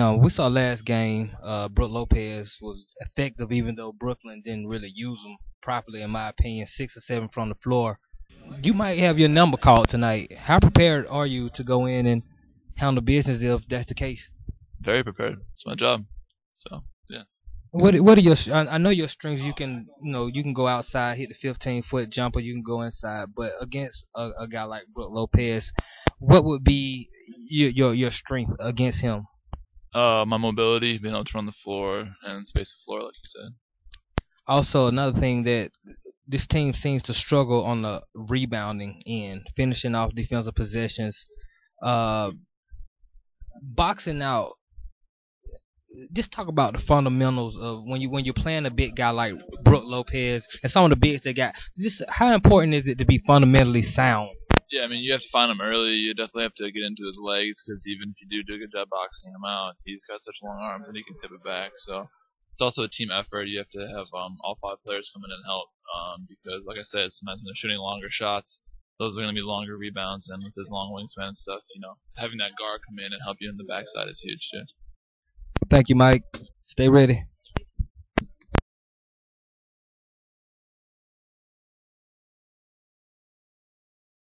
Now we saw last game, uh, Brook Lopez was effective, even though Brooklyn didn't really use him properly, in my opinion. Six or seven from the floor. You might have your number called tonight. How prepared are you to go in and handle business if that's the case? Very prepared. It's my job. So yeah. What what are your? I know your strengths. You can you know you can go outside, hit the 15 foot jumper. You can go inside, but against a, a guy like Brook Lopez, what would be your your, your strength against him? Uh, my mobility, being able to run the floor and space the floor, like you said. Also, another thing that this team seems to struggle on the rebounding end, finishing off defensive possessions, uh, boxing out. Just talk about the fundamentals of when you when you're playing a big guy like Brook Lopez and some of the bigs they got. Just how important is it to be fundamentally sound? Yeah, I mean, you have to find him early. You definitely have to get into his legs because even if you do do a good job boxing him out, he's got such long arms and he can tip it back. So it's also a team effort. You have to have um, all five players come in and help um, because, like I said, sometimes when they're shooting longer shots, those are going to be longer rebounds, and with his long wingspan and stuff, you know, having that guard come in and help you in the backside is huge too. Thank you, Mike. Stay ready.